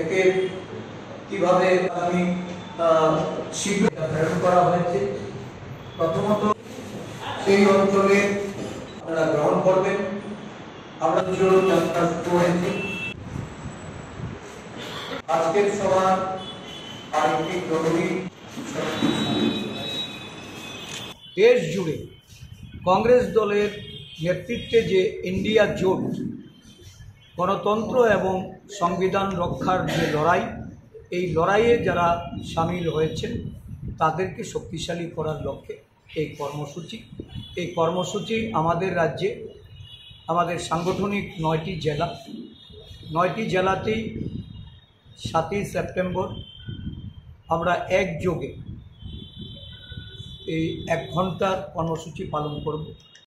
একে কীভাবে আমি শীঘ্র করা হয়েছে? প্রথমত, সেই অঞ্চলে আপনারা গ্রহণ করবেন। যাত্রা শুরু হয়েছে। আজকের সভা আরেকটি জরুরি দেশ জুড়ে কংগ্রেস দলের নেতৃত্বে যে ইন্ডিয়া জোট গণতন্ত্র এবং সংবিধান রক্ষার যে লড়াই, এই লড়াইয়ে যারা সামিল হয়েছেন, তাদেরকে শক্তিশালী করার লক্ষ্যে এই কর্মসূচি। এই কর্মসূচি আমাদের রাজ্যে, আমাদের সাংগঠনিক নয়টি জেলা। নয়টি জেলাতেই সাতই সেপ্টেম্বর আমরা একযোগে এই এক ঘণ্টার কর্মসূচি পালন করব।